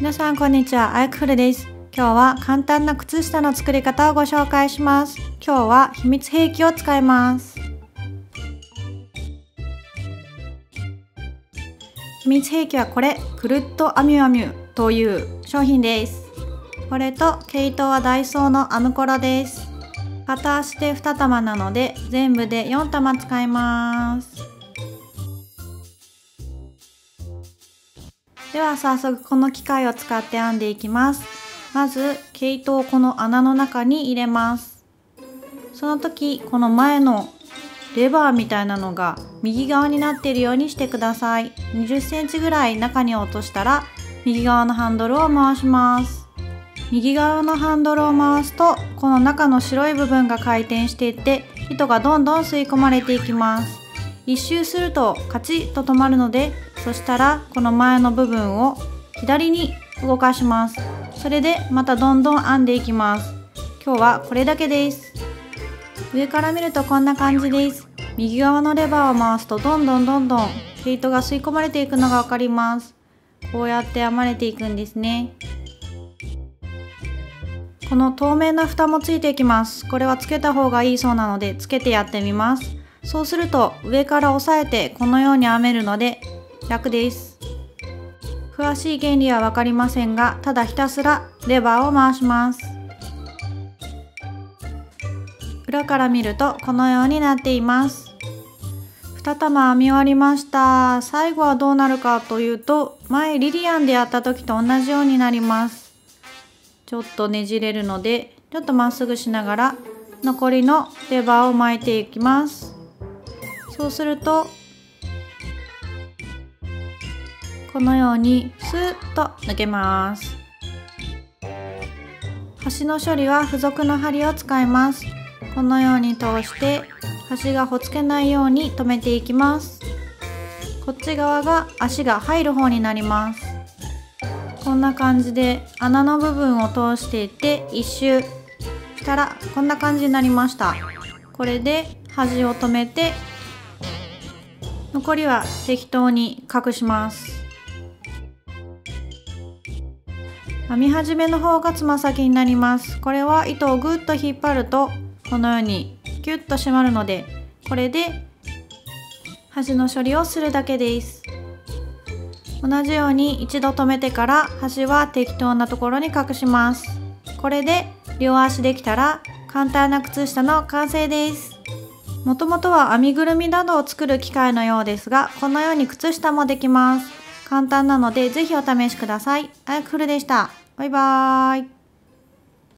皆さんこんにちは、アイクフルです。今日は簡単な靴下の作り方をご紹介します。今日は秘密兵器を使います。秘密兵器はこれ、くるっとアミュアミュという商品です。これと毛糸はダイソーのアムコラです。片足で2玉なので全部で4玉使います。では早速この機械を使って編んでいきます。まず毛糸をこの穴の中に入れます。その時この前のレバーみたいなのが右側になっているようにしてください。20センチぐらい中に落としたら右側のハンドルを回します。右側のハンドルを回すとこの中の白い部分が回転していって糸がどんどん吸い込まれていきます。一周するとカチッと止まるのでそしたらこの前の部分を左に動かします。それでまたどんどん編んでいきます。今日はこれだけです。上から見るとこんな感じです。右側のレバーを回すとどんどんどんどん毛糸が吸い込まれていくのが分かります。こうやって編まれていくんですね。この透明な蓋もついていきます。これはつけた方がいいそうなのでつけてやってみます。そうすると上から押さえてこのように編めるので楽です。詳しい原理は分かりませんがただひたすらレバーを回します。裏から見るとこのようになっています。2玉編み終わりました。最後はどうなるかというと前リリアンでやった時と同じようになります。ちょっとねじれるのでちょっとまっすぐしながら残りのレバーを巻いていきます。そうするとこのようにスーッと抜けます。端の処理は付属の針を使います。このように通して端がほつけないように留めていきます。こっち側が足が入る方になります。こんな感じで穴の部分を通していって一周したらこんな感じになりました。これで端を留めて残りは適当に隠します。編み始めの方がつま先になりますこれは糸をぐっと引っ張るとこのようにキュッと締まるのでこれで端の処理をするだけです同じように一度留めてから端は適当なところに隠しますこれで両足できたら簡単な靴下の完成ですもともとは編みぐるみなどを作る機械のようですが、このように靴下もできます。簡単なのでぜひお試しください。あやくふるでした。バイバーイ。